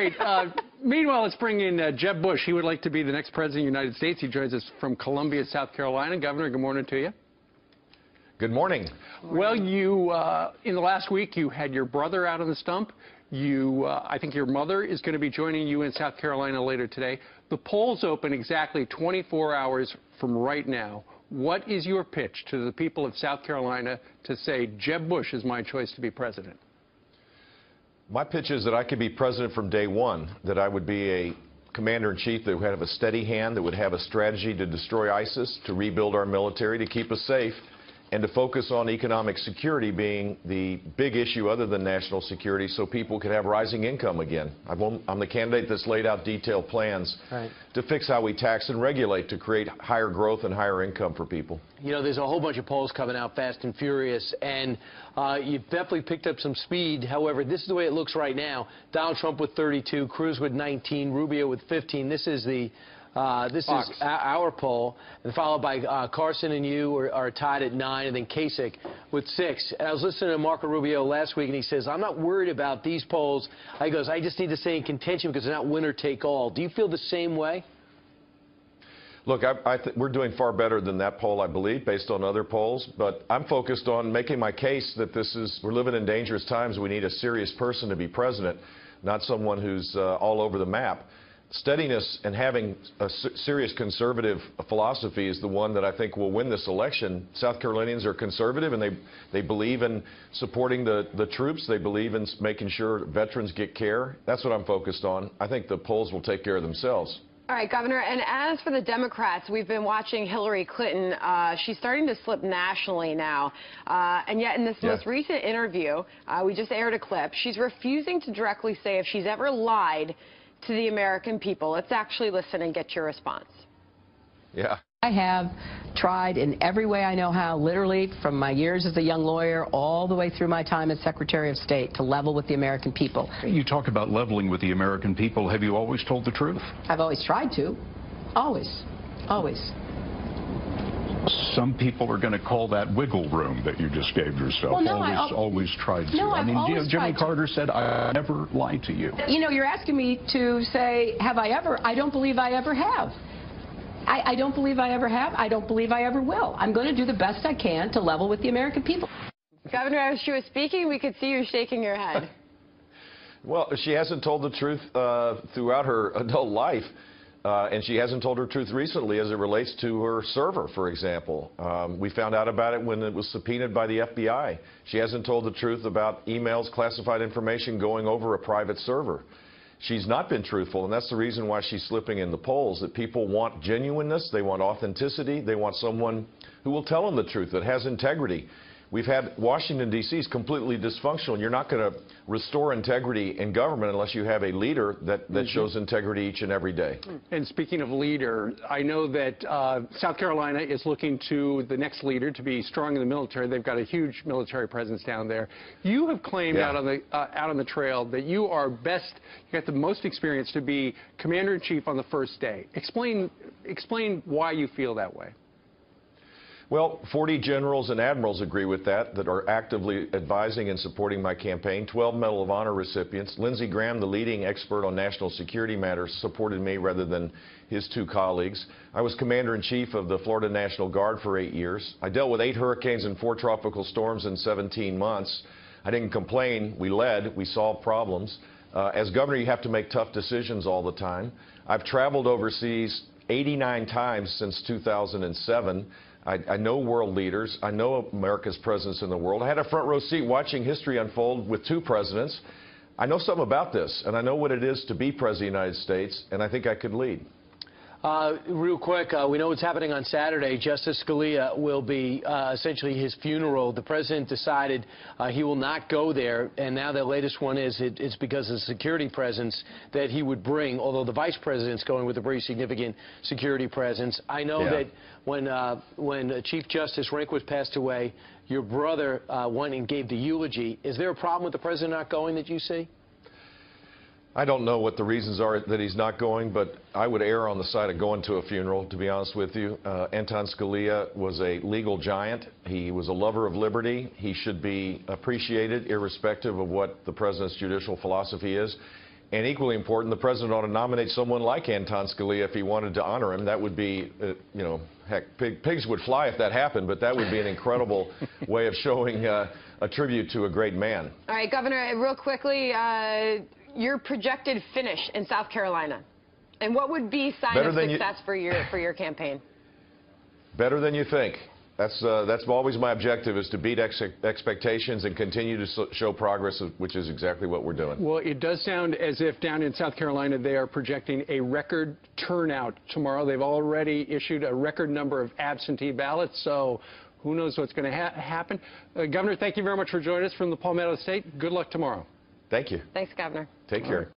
right. Uh, meanwhile, let's bring in uh, Jeb Bush. He would like to be the next president of the United States. He joins us from Columbia, South Carolina. Governor, good morning to you. Good morning. Well, you uh, in the last week you had your brother out on the stump. You, uh, I think your mother is going to be joining you in South Carolina later today. The polls open exactly 24 hours from right now. What is your pitch to the people of South Carolina to say Jeb Bush is my choice to be president? My pitch is that I could be president from day one, that I would be a commander-in-chief that would have a steady hand, that would have a strategy to destroy ISIS, to rebuild our military, to keep us safe, and to focus on economic security being the big issue other than national security so people could have rising income again. I'm the candidate that's laid out detailed plans right. to fix how we tax and regulate to create higher growth and higher income for people. You know, there's a whole bunch of polls coming out fast and furious, and uh, you've definitely picked up some speed. However, this is the way it looks right now. Donald Trump with 32, Cruz with 19, Rubio with 15. This is the uh, this Fox. is our poll, and followed by uh, Carson and you are, are, tied at nine, and then Kasich with six. And I was listening to Marco Rubio last week, and he says, I'm not worried about these polls. He goes, I just need to stay in contention because they're not winner take all. Do you feel the same way? Look, I, I we're doing far better than that poll, I believe, based on other polls. But I'm focused on making my case that this is we're living in dangerous times. We need a serious person to be president, not someone who's uh, all over the map steadiness and having a serious conservative philosophy is the one that I think will win this election. South Carolinians are conservative and they, they believe in supporting the, the troops. They believe in making sure veterans get care. That's what I'm focused on. I think the polls will take care of themselves. All right, Governor, and as for the Democrats, we've been watching Hillary Clinton. Uh, she's starting to slip nationally now. Uh, and yet in this yeah. most recent interview, uh, we just aired a clip, she's refusing to directly say if she's ever lied to the American people. Let's actually listen and get your response. Yeah. I have tried in every way I know how, literally from my years as a young lawyer all the way through my time as Secretary of State, to level with the American people. You talk about leveling with the American people. Have you always told the truth? I've always tried to. Always. Always some people are going to call that wiggle room that you just gave yourself. Well, no, always, I, always tried to. No, I mean, I've Jimmy Carter to. said, I never lie to you. You know, you're asking me to say, have I ever? I don't believe I ever have. I, I don't believe I ever have. I don't believe I ever will. I'm going to do the best I can to level with the American people. Governor, as she was speaking, we could see you shaking your head. well, she hasn't told the truth uh, throughout her adult life. Uh, and she hasn't told her truth recently as it relates to her server, for example. Um, we found out about it when it was subpoenaed by the FBI. She hasn't told the truth about emails, classified information going over a private server. She's not been truthful, and that's the reason why she's slipping in the polls, that people want genuineness, they want authenticity, they want someone who will tell them the truth, that has integrity. We've had Washington, D.C. is completely dysfunctional. You're not going to restore integrity in government unless you have a leader that, that mm -hmm. shows integrity each and every day. And speaking of leader, I know that uh, South Carolina is looking to the next leader to be strong in the military. They've got a huge military presence down there. You have claimed yeah. out on the uh, out on the trail that you are best, you got the most experience to be commander in chief on the first day. Explain explain why you feel that way. Well, 40 generals and admirals agree with that, that are actively advising and supporting my campaign. 12 Medal of Honor recipients. Lindsey Graham, the leading expert on national security matters, supported me rather than his two colleagues. I was commander-in-chief of the Florida National Guard for eight years. I dealt with eight hurricanes and four tropical storms in 17 months. I didn't complain. We led. We solved problems. Uh, as governor, you have to make tough decisions all the time. I've traveled overseas 89 times since 2007. I, I, know world leaders. I know America's presence in the world. I had a front row seat watching history unfold with two presidents. I know something about this, and I know what it is to be president of the United States, and I think I could lead. Uh, real quick, uh, we know what's happening on Saturday. Justice Scalia will be uh, essentially his funeral. The president decided uh, he will not go there, and now the latest one is it, it's because of the security presence that he would bring, although the vice president's going with a very significant security presence. I know yeah. that when, uh, when Chief Justice Rehnquist passed away, your brother uh, went and gave the eulogy. Is there a problem with the president not going that you see? I don't know what the reasons are that he's not going, but I would err on the side of going to a funeral, to be honest with you. Uh, Antonin Scalia was a legal giant. He was a lover of liberty. He should be appreciated irrespective of what the president's judicial philosophy is. And equally important, the president ought to nominate someone like Antonin Scalia if he wanted to honor him. That would be, uh, you know, heck, pig, pigs would fly if that happened, but that would be an incredible way of showing uh, a tribute to a great man. All right, Governor, real quickly, uh, your projected finish in South Carolina, and what would be sign Better of than you- success for your for your campaign? Better than you think. That's, uh, that's always my objective is to beat ex expectations and continue to so- show progress, which is exactly what we're doing. Well, it does sound as if down in South Carolina they are projecting a record turnout tomorrow. They've already issued a record number of absentee ballots, so who knows what's going to ha happen. Uh, Governor, thank you very much for joining us from the Palmetto State. Good luck tomorrow. Thank you. Thanks, Governor. Take care.